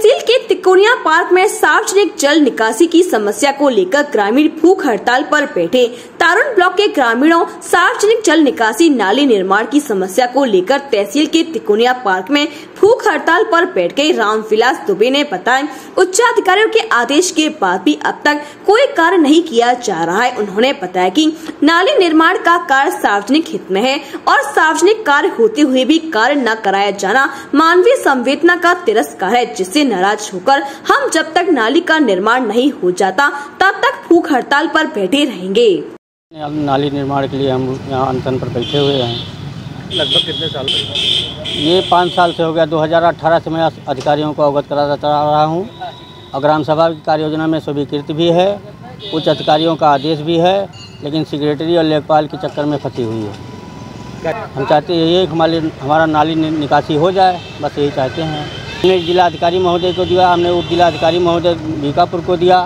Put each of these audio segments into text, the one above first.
तहसील के तिकोनिया पार्क में सार्वजनिक जल निकासी की समस्या को लेकर ग्रामीण भूख हड़ताल पर बैठे तारुण ब्लॉक के ग्रामीणों, सार्वजनिक जल निकासी नाली निर्माण की समस्या को लेकर तहसील के तिकोनिया पार्क में भूख हड़ताल पर बैठ गए रामविलास दुबे ने बताया। उच्च अधिकारियों के आदेश के बाद भी अब तक कोई कार्य नहीं किया जा रहा है। उन्होंने बताया कि नाली निर्माण का कार्य सार्वजनिक हित में है और सार्वजनिक कार्य होते हुए भी कार्य न कराया जाना मानवीय संवेदना का तिरस्कार है, जिससे नाराज़ होकर हम जब तक नाली का निर्माण नहीं हो जाता तब तक भूख हड़ताल पर बैठे रहेंगे। नाली निर्माण के लिए हम यहाँ अनशन पर बैठे हुए हैं। लगभग कितने साल ये पाँच साल से हो गया। 2018 से मैं अधिकारियों को अवगत कराता रहा हूँ। और ग्राम सभा की कार्य योजना में स्वीकृत भी है उच्च अधिकारियों का आदेश भी है लेकिन सेक्रेटरी और लेखपाल के चक्कर में फंसी हुई है। हम चाहते यही है हमारी हमारा नाली निकासी हो जाए। बस यही चाहते हैं। हमने जिलाधिकारी महोदय को दिया हमने उप जिलाधिकारी महोदय भीकापुर को दिया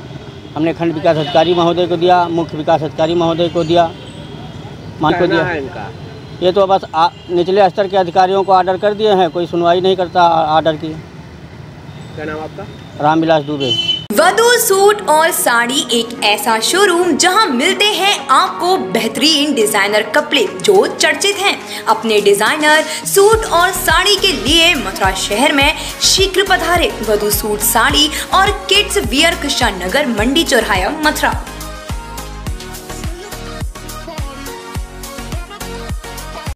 हमने खंड विकास अधिकारी महोदय को दिया मुख्य विकास अधिकारी महोदय को दिया मान को दिया। ये तो बस निचले स्तर के अधिकारियों को आर्डर कर दिए हैं कोई सुनवाई नहीं करता ऑर्डर की। क्या नाम आपका? रामविलास दुबे। वधु सूट और साड़ी एक ऐसा शोरूम जहाँ मिलते हैं आपको बेहतरीन डिज़ाइनर कपड़े जो चर्चित हैं। अपने डिज़ाइनर सूट और साड़ी के लिए मथुरा शहर में शीघ्र पधारे वधु सूट साड़ी और किड्स वियर कृष्णा नगर मंडी चौराया मथुरा।